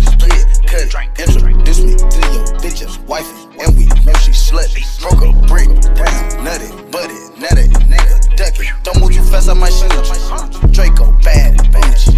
split. Cut introduce me to your bitch ass wifey, and we know she slutty. Broke a brick, brown, nutty, buddy, nutty, nigga, ducky. Don't move too fast, I might shoot you. Draco, bad, bitch.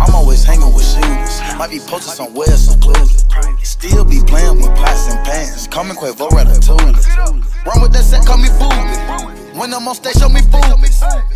I'm always hanging with shooters. Might be posted somewhere secluded. Still be playing with pots and pans. Call me Quavo Ratatouille. Run with that set, call me Booby. When I'm on stage, show me Booby.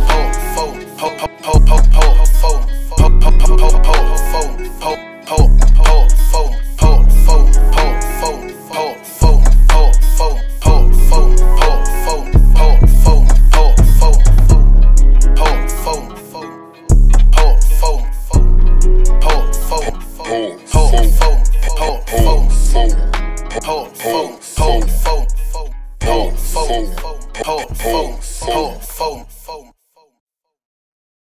four, four, four, four, four.